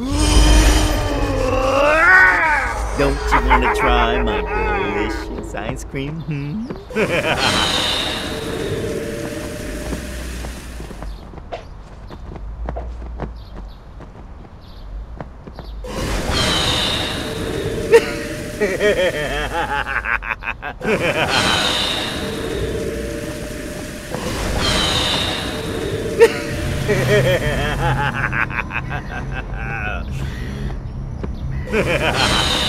Don't you want to try my delicious ice cream? Hmm? Ha ha ha!